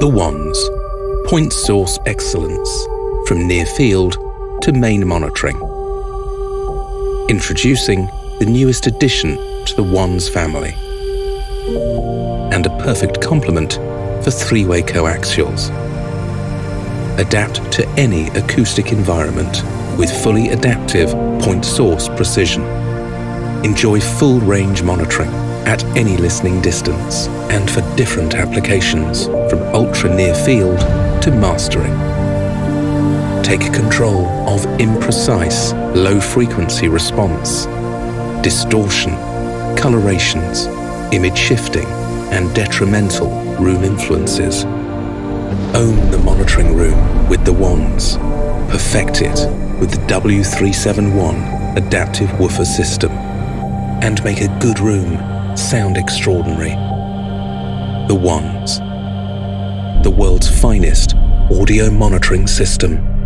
The Ones, point source excellence from near field to main monitoring. Introducing the newest addition to the Ones family and a perfect complement for three-way coaxials. Adapt to any acoustic environment with fully adaptive point source precision. Enjoy full range monitoring at any listening distance and for different applications from ultra near field to mastering. Take control of imprecise low frequency response, distortion, colorations, image shifting and detrimental room influences. Own the monitoring room with the Ones. Perfect it with the W371 adaptive woofer system and make a good room sound extraordinary. The Ones, the world's finest audio monitoring system.